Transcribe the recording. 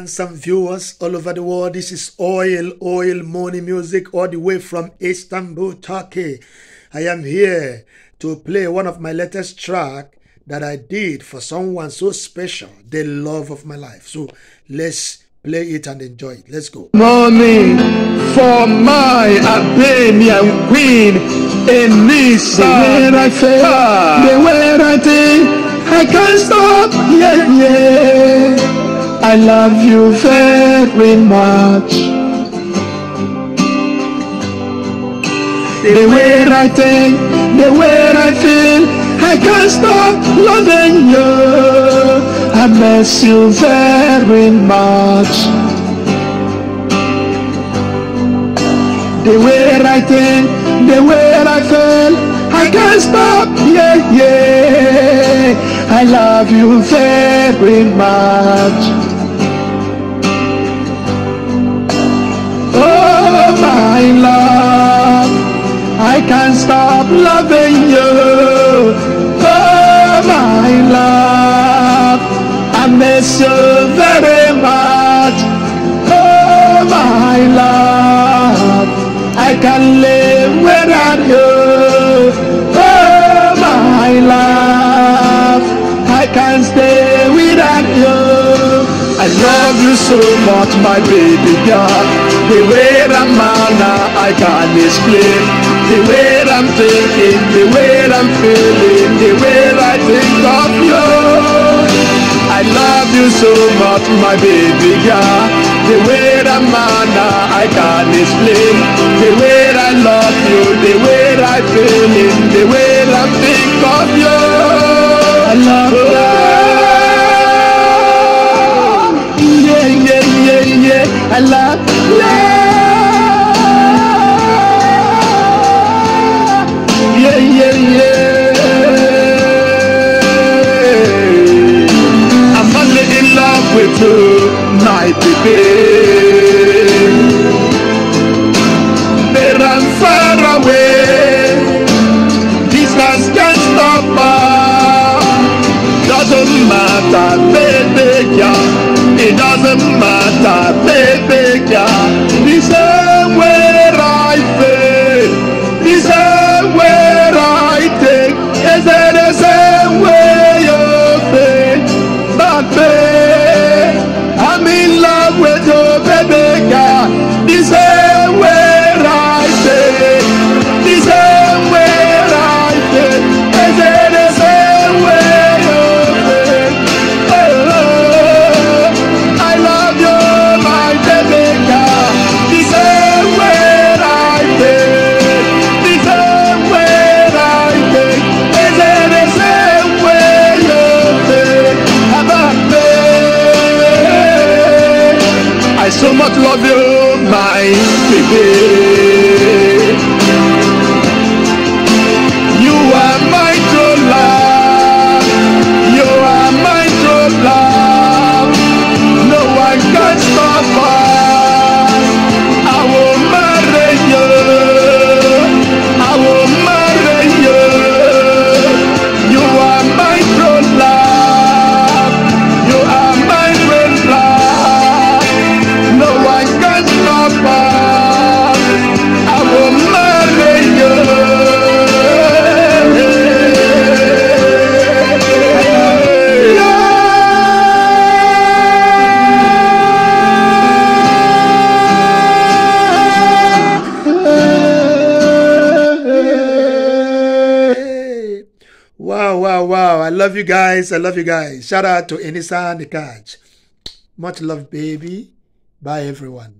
And some viewers all over the world. This is Oil, Oil Money Music, all the way from Istanbul, Turkey. I am here to play one of my latest track that I did for someone so special, the love of my life. So let's play it and enjoy it. Let's go. Money for my Albanian queen Enisa. Where I feel, ah. the where I think I can't stop. Yeah, yeah. I love you very much. The way I think, the way I feel, I can't stop loving you. I miss you very much. The way I think, the way I feel, I can't stop. Yeah, yeah. I love you very much. Loving you. Oh, my love, I miss you very much. Oh, my love, I can't live without you. Oh, my love, I can't stay without you. I love you so much, my baby girl. The way I'm I can't explain. The way thinking, the way I'm feeling, the way I think of you. I love you so much, my baby girl. The way I'm now, I can't explain. The way I love you, the way I feel it, the way I think of you. I love oh, you. Yeah, yeah, yeah, yeah. I love love. Matter, baby, yeah. It doesn't matter, baby, yeah. So much love you, my baby. Wow, wow. I love you guys. I love you guys. Shout out to Enisa Nikaj. Much love, baby. Bye, everyone.